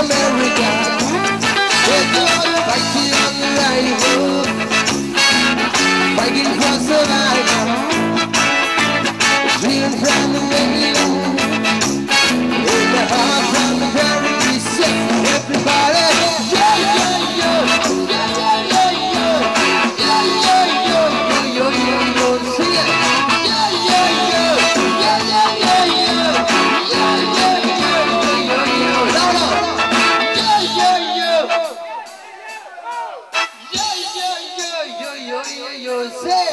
America. We're like the unrivaled. said,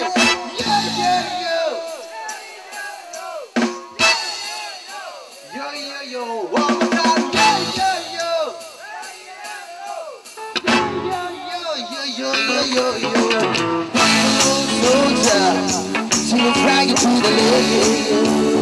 yo, yo, yo. Yo, yo, yo. One more Yo Yo, yo, yo. Yo, yo, yo, yo, yo. Soldier, to the right, to the left.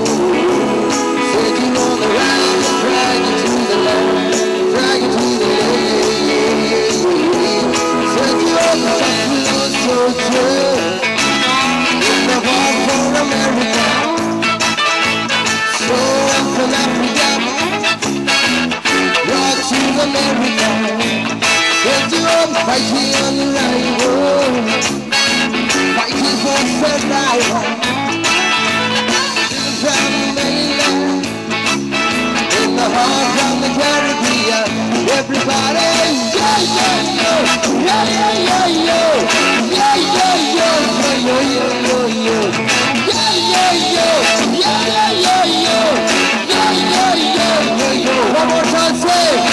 Fighting the for survival One more time, say